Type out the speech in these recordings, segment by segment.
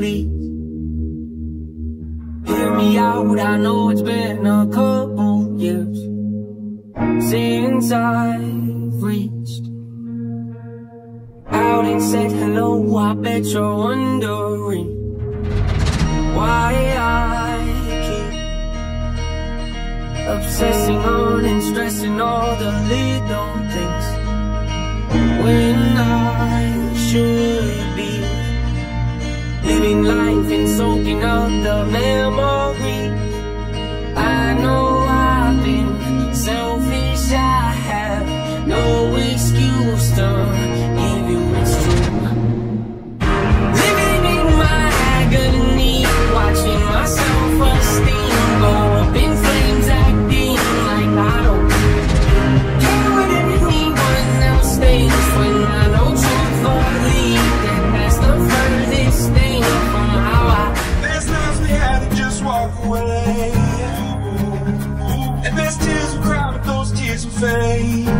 please. Hear me out, I know it's been a couple years since I've reached out and said hello. I bet you're wondering why I keep obsessing on and stressing all the little living life and soaking up the memory. past tears will crowd, but those tears will fade.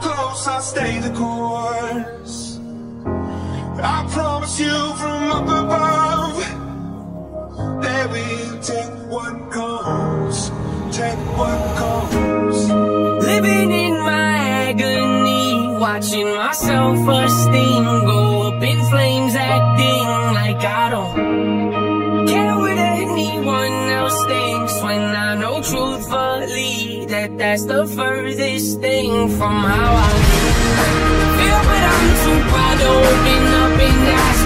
close, I'll stay the course. I promise you from said that's the furthest thing from how I feel, but I'm too proud to open up and ask.